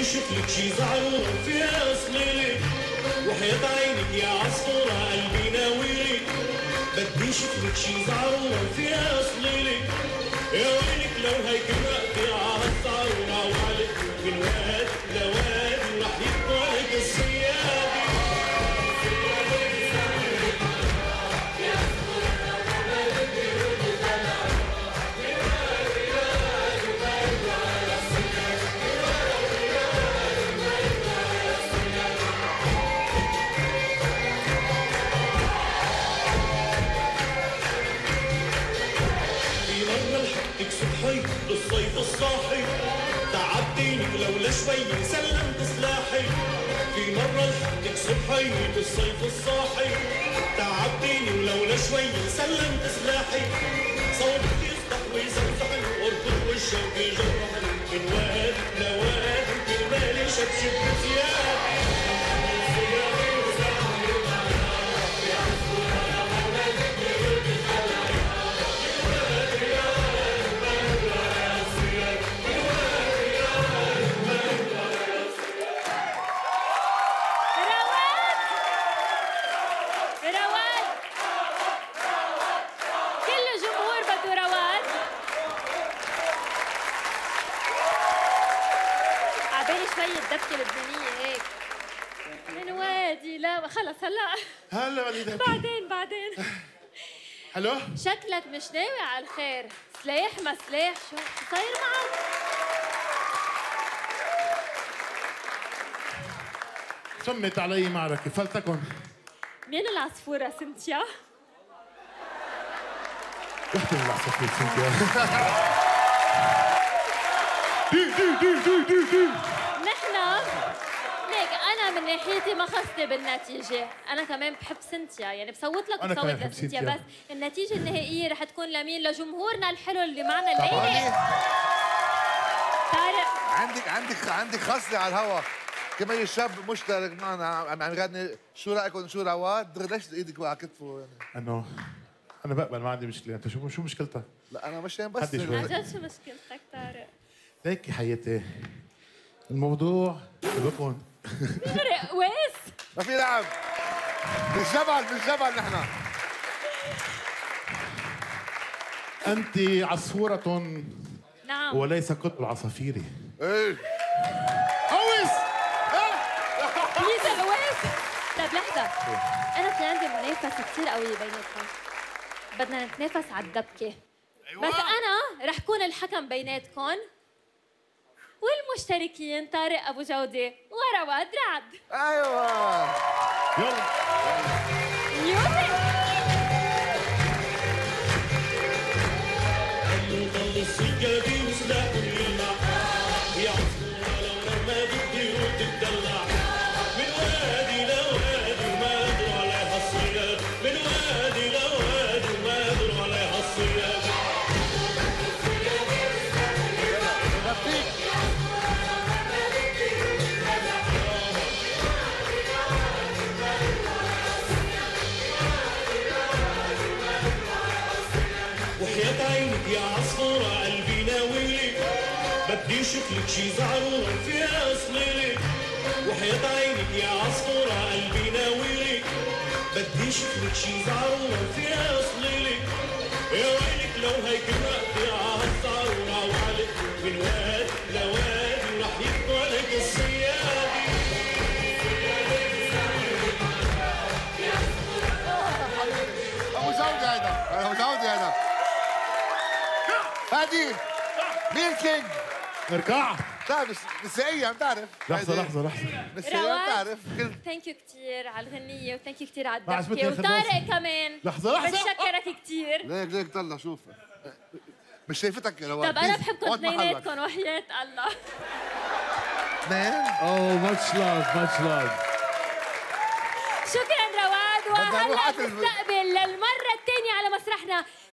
شكلك شي زعرور فيها اصليلك وحياة عينك يا عصفورة قلبي ناويلك بدي شكلك شي زعرور فيها اصليلك يا ويلك لو هيك وقتي عالزعرورة وعلق من واد صبحي بالصيف الصاحي. تعبتيني لولا شوي سلمت سلاحي في مرة لحقتك صبحي بالصيف الصاحي. تعبتيني ولولا شوي سلمت سلاحي صوتك يصدح ويزمزحني واركض والشوق يجرحني رواد. كل الجمهور بده رواد. عبالي شوي الدبكة اللبنانية هيك. من وادي لا خلص هلا. هلا وليد بعدين بعدين. حلو شكلك مش ناوي على الخير. سلاح ما سلاح شو شو صاير معك؟ سمت علي معركة فلتكن. مين العصفورة سنتيا؟ وحدة من العصافير سنتيا دي دي دي دي دي دي نحن ليك أنا من ناحيتي ما خصني بالنتيجة. أنا كمان بحب سنتيا يعني بصوت لك أنا بصوت لسنتيا سنتيا. بس النتيجة النهائية رح تكون لمين؟ لجمهورنا الحلو اللي معنا طبعاً. الليلة طارق عندك عندك عندك خصلة على الهوا. كمان الشاب مشترك معنا عم عم يغني شو رايكم شو رواد؟ دغري ليش إيدك على كتفه يعني. أنه أنا بقبل ما عندي مشكلة. أنت شو شو مشكلتك؟ لا أنا مش بس حدي شوي. عن جد شو مشكلتك طارق؟ ليك يا حياتي. الموضوع بكون طارق ويس؟ ما في لعب. بالجبل بالجبل نحن. أنت عصفورة نعم. وليس قطب العصافير. إيه. أنا في عندي منافسه كثير قويه بيناتكم بدنا نتنافس على الدبكة. بس أنا رح كون الحكم بيناتكم. والمشتركين طارق أبو جودة ورواد رعد أيوه. يلا. ميوزك عينك يا عصفورة قلبي ناويلك بدي شكلك شي زعرورة فيها اصليلك وحياة عينك يا عصفورة قلبي ناويلك بدي شكلك شي زعرورة فيها اصليلك يا ويلك لو هيك فادي مين كينج؟ اركع بتعرف بس- عم تعرف لحظة. لحظة لحظة بالسقية عم رواد. تعرف كل ثانك يو كثير على الغنية وثانك يو كثير على عجبتني وطارق. كمان لحظة، لحظة. بتشكرك كثير ليك ليك طلع شوف مش شايفتك يا رواد طب أنا بليز، بحبكم. اثنيناتكم وحياة الله اثنين اوه ماتش لاف ماتش لاف شكرا رواد وهلا قتل. نستقبل للمرة الثانية على مسرحنا